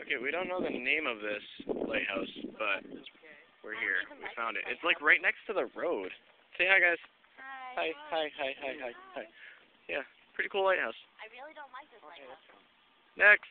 Okay, we don't know the name of this lighthouse, but we're here. We found it. It's like right next to the road. Say hi, guys. Hi, hi, hi, hi, hi, hi. Yeah, pretty cool lighthouse. I really don't like this lighthouse. Next.